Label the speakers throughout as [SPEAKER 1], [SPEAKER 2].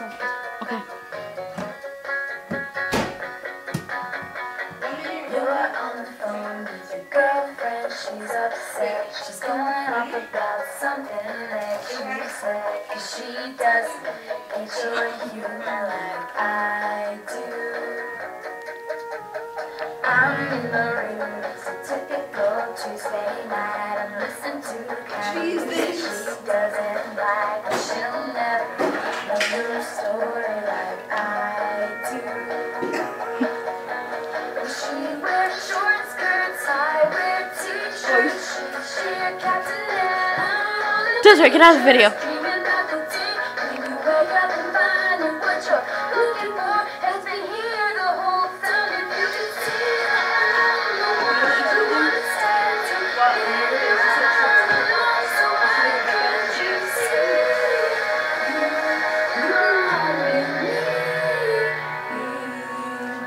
[SPEAKER 1] Okay.
[SPEAKER 2] You're on the phone with your girlfriend, she's upset. She's going off about something that you said. Cause she doesn't get your humor like I do. I'm in the room, it's a typical Tuesday night. I'm listening to the kind of music she doesn't like. But she'll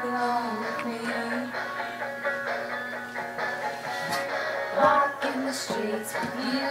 [SPEAKER 2] Belong with me. Walking the streets with you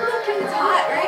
[SPEAKER 2] Looking for,
[SPEAKER 3] hot, right?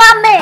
[SPEAKER 1] mames!